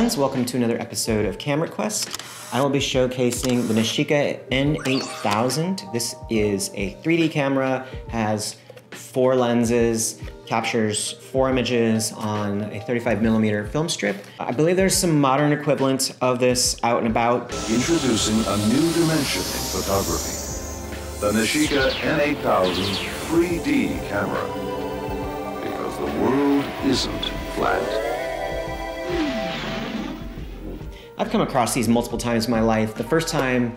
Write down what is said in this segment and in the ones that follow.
friends, welcome to another episode of Camera Quest. I will be showcasing the Nishika N8000. This is a 3D camera, has four lenses, captures four images on a 35 millimeter film strip. I believe there's some modern equivalents of this out and about. Introducing a new dimension in photography. The Nishika N8000 3D camera. Because the world isn't flat. I've come across these multiple times in my life. The first time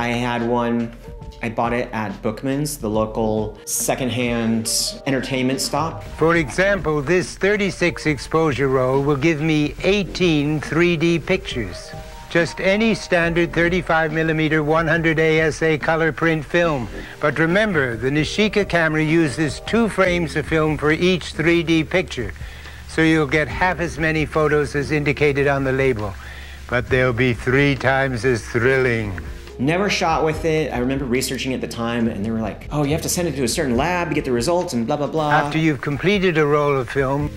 I had one, I bought it at Bookman's, the local secondhand entertainment stop. For example, this 36 exposure roll will give me 18 3D pictures. Just any standard 35 millimeter 100 ASA color print film. But remember, the Nishika camera uses two frames of film for each 3D picture. So you'll get half as many photos as indicated on the label but they'll be three times as thrilling. Never shot with it. I remember researching at the time, and they were like, oh, you have to send it to a certain lab to get the results, and blah, blah, blah. After you've completed a roll of film,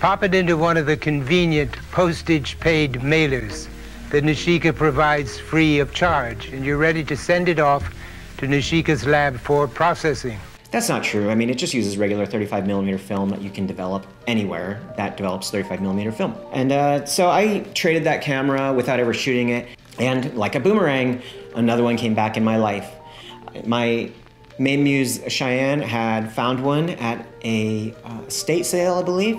pop it into one of the convenient postage paid mailers that Nishika provides free of charge, and you're ready to send it off to Nishika's lab for processing. That's not true. I mean, it just uses regular 35 millimeter film that you can develop anywhere that develops 35 millimeter film. And uh, so I traded that camera without ever shooting it. And like a boomerang, another one came back in my life. My main muse, Cheyenne, had found one at a uh, state sale, I believe,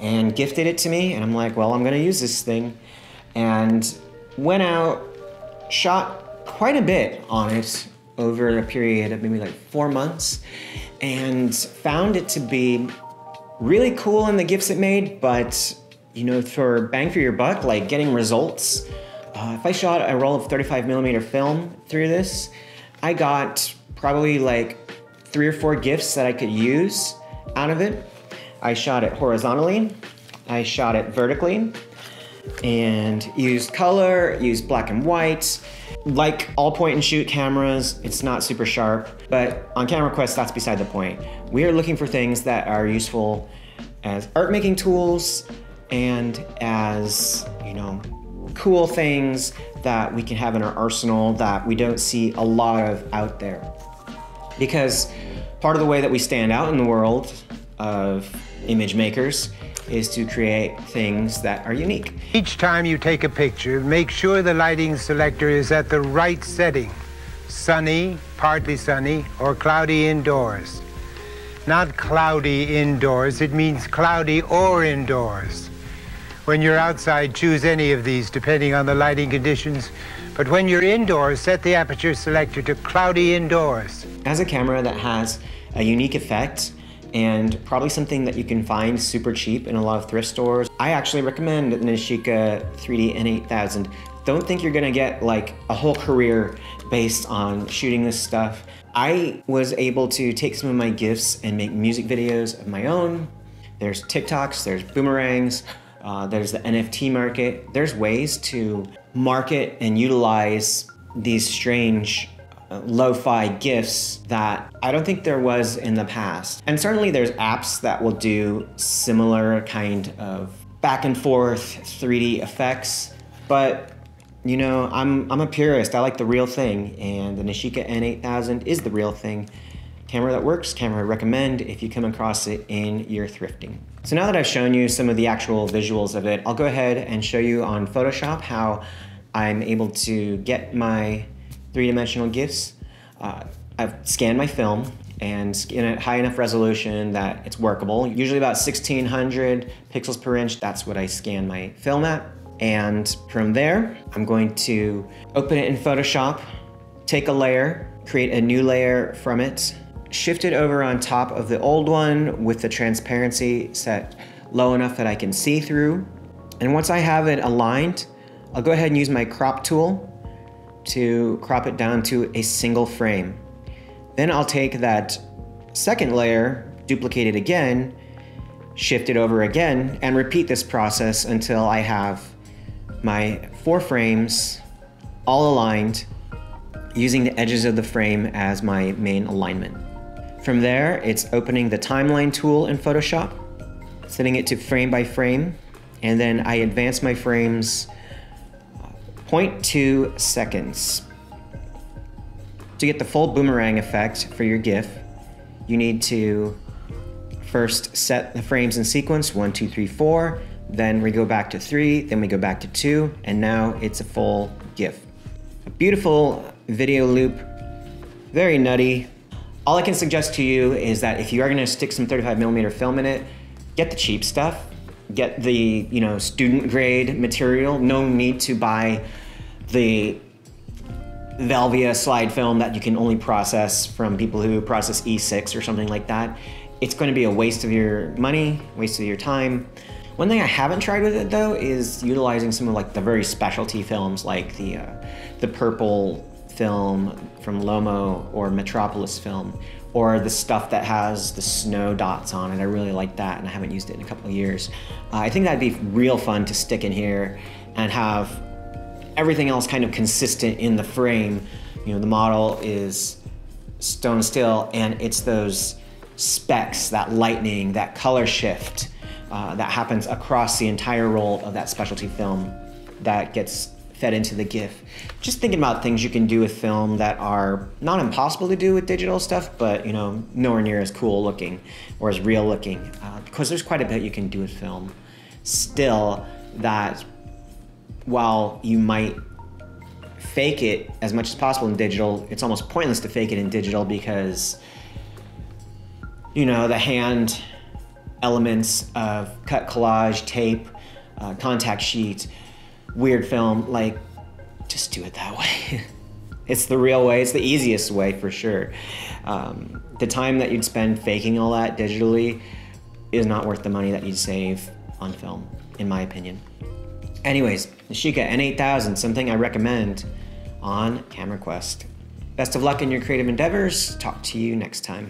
and gifted it to me. And I'm like, well, I'm gonna use this thing. And went out, shot quite a bit on it over a period of maybe like four months and found it to be really cool in the GIFs it made, but you know, for bang for your buck, like getting results. Uh, if I shot a roll of 35 millimeter film through this, I got probably like three or four GIFs that I could use out of it. I shot it horizontally, I shot it vertically, and used color, used black and white, like all point and shoot cameras, it's not super sharp, but on Camera Quest, that's beside the point. We are looking for things that are useful as art making tools and as, you know, cool things that we can have in our arsenal that we don't see a lot of out there. Because part of the way that we stand out in the world of image makers is to create things that are unique. Each time you take a picture, make sure the lighting selector is at the right setting. Sunny, partly sunny, or cloudy indoors. Not cloudy indoors, it means cloudy or indoors. When you're outside, choose any of these depending on the lighting conditions. But when you're indoors, set the aperture selector to cloudy indoors. As a camera that has a unique effect, and probably something that you can find super cheap in a lot of thrift stores. I actually recommend the Nishika 3D N8000. Don't think you're gonna get like a whole career based on shooting this stuff. I was able to take some of my GIFs and make music videos of my own. There's TikToks, there's boomerangs, uh, there's the NFT market. There's ways to market and utilize these strange lo-fi GIFs that I don't think there was in the past. And certainly there's apps that will do similar kind of back and forth 3D effects, but you know, I'm, I'm a purist. I like the real thing, and the Nishika N8000 is the real thing. Camera that works, camera I recommend if you come across it in your thrifting. So now that I've shown you some of the actual visuals of it, I'll go ahead and show you on Photoshop how I'm able to get my three-dimensional GIFs. Uh, I've scanned my film and in a high enough resolution that it's workable. Usually about 1600 pixels per inch, that's what I scan my film at. And from there, I'm going to open it in Photoshop, take a layer, create a new layer from it, shift it over on top of the old one with the transparency set low enough that I can see through. And once I have it aligned, I'll go ahead and use my crop tool to crop it down to a single frame. Then I'll take that second layer, duplicate it again, shift it over again, and repeat this process until I have my four frames all aligned using the edges of the frame as my main alignment. From there, it's opening the timeline tool in Photoshop, setting it to frame by frame, and then I advance my frames 0.2 seconds. To get the full boomerang effect for your GIF, you need to first set the frames in sequence one, two, three, four. Then we go back to three, then we go back to two, and now it's a full GIF. A beautiful video loop, very nutty. All I can suggest to you is that if you are gonna stick some 35 millimeter film in it, get the cheap stuff, get the you know student grade material. No need to buy the Velvia slide film that you can only process from people who process E6 or something like that. It's going to be a waste of your money, waste of your time. One thing I haven't tried with it though is utilizing some of like the very specialty films like the uh, the purple film from Lomo or Metropolis film or the stuff that has the snow dots on it. I really like that and I haven't used it in a couple of years. Uh, I think that'd be real fun to stick in here and have everything else kind of consistent in the frame. You know, the model is stone still and it's those specks, that lightning, that color shift uh, that happens across the entire roll of that specialty film that gets fed into the GIF. Just thinking about things you can do with film that are not impossible to do with digital stuff, but you know, nowhere near as cool looking or as real looking, uh, because there's quite a bit you can do with film. Still, that while you might fake it as much as possible in digital, it's almost pointless to fake it in digital because you know the hand elements of cut collage, tape, uh, contact sheet, weird film, like just do it that way. it's the real way. It's the easiest way for sure. Um, the time that you'd spend faking all that digitally is not worth the money that you'd save on film, in my opinion. Anyways, Nishika N8000, something I recommend on Camera Quest. Best of luck in your creative endeavors. Talk to you next time.